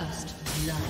First blood.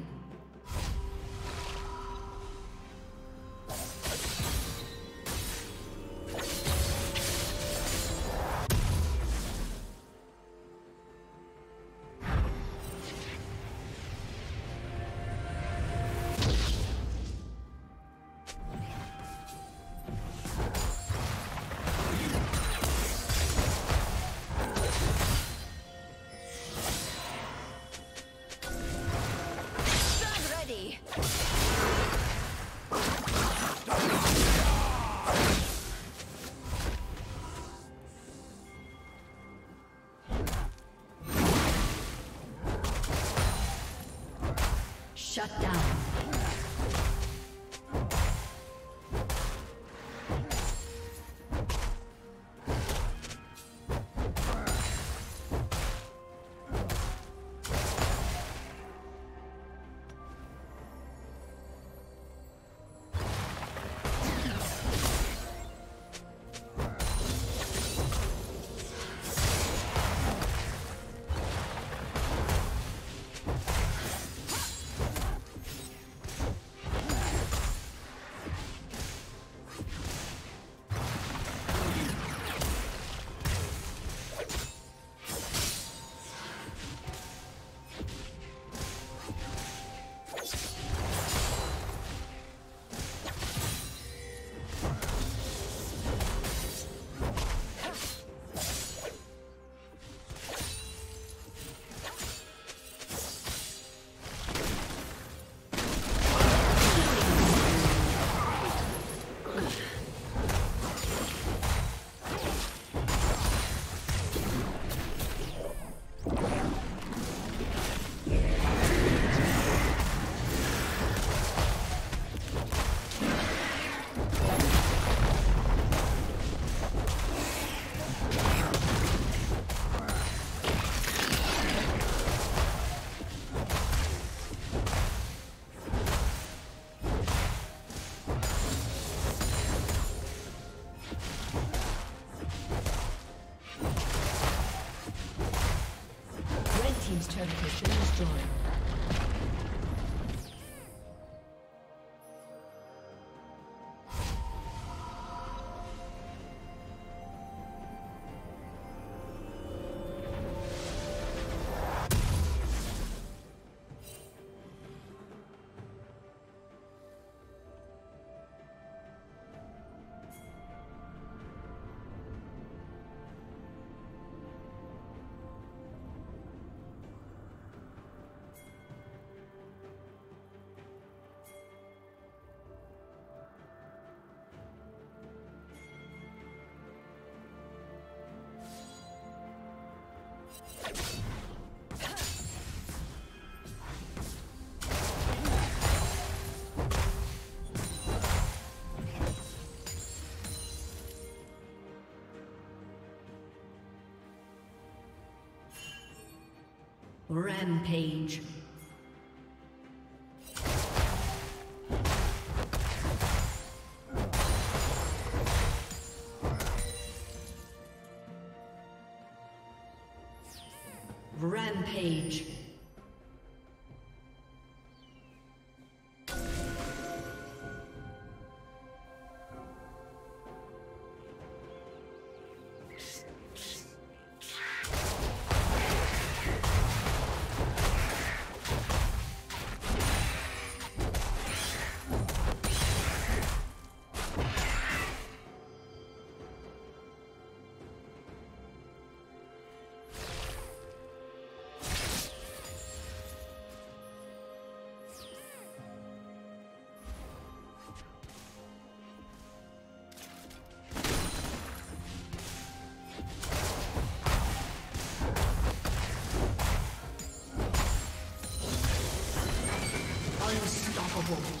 Shut down. Rampage. Rampage. Bravo.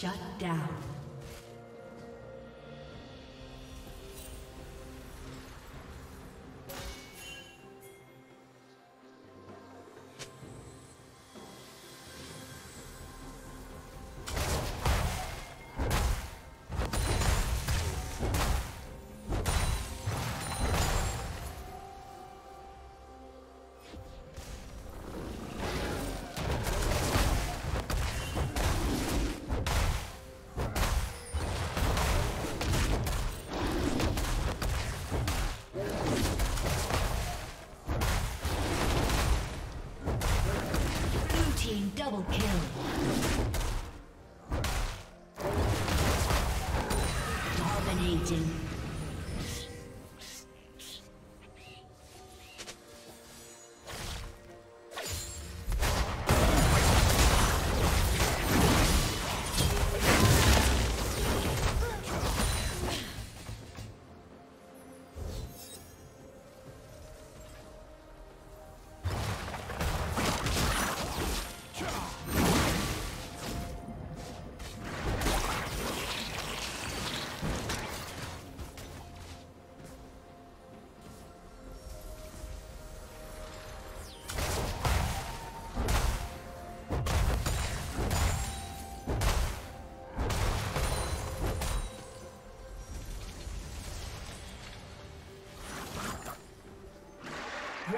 Shut down.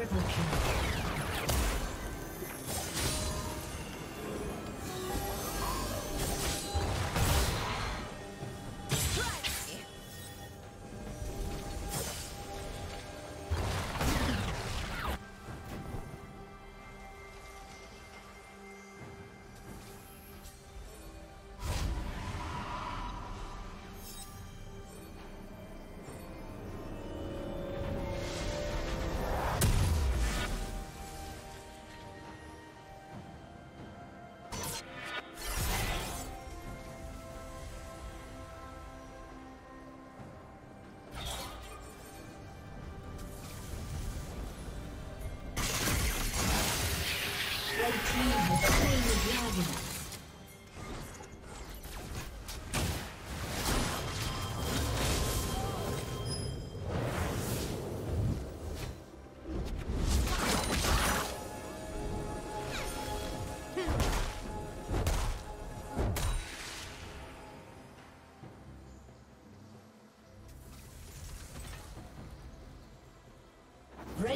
Triple kill.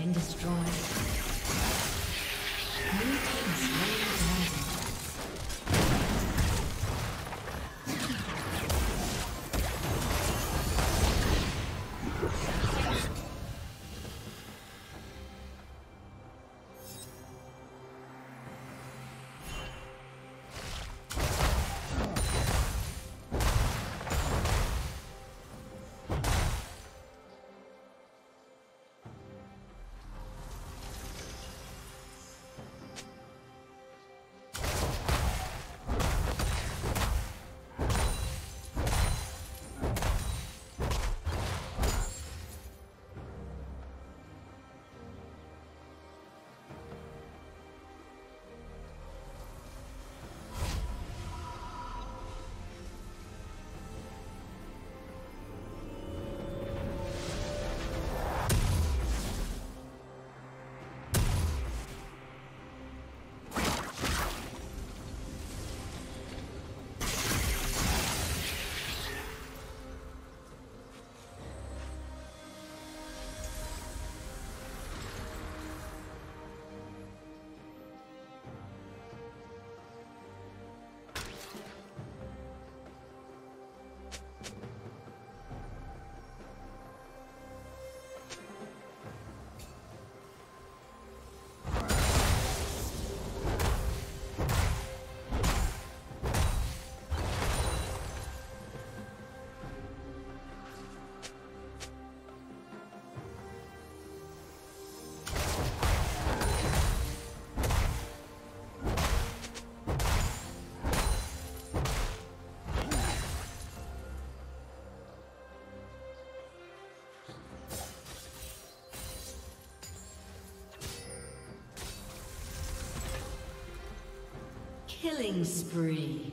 Been destroyed. Killing spree.